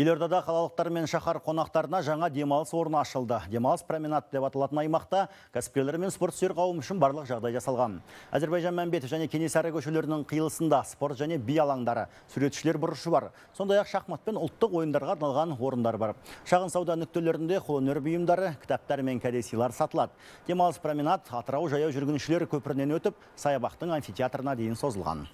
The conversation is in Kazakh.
Елордада қалалықтар мен шаһар қонақтарына жаңа демалыс орны ашылды. Демалыс променад деп аталатын аймақта кәсіпкерлер мен спорт сүйер қауым үшін барлық жағдай жасалған. Әзірбайжан Мәмбетов және Кенесары көшелерінің қиылысында спорт және би алаңдары, суретшілер бұрышы бар. Сондай-ақ шахмат пен ұлттық ойындарға арналған орындар бар. Шағын сауда нүктелерінде қолөнер бұйымдары, кітаптар мен кәдесыйлар сатылады. Демалыс променад Атырау жаяу жүргіншілер көпірінен өтіп, саябақтың амфитеатрына дейін созылған.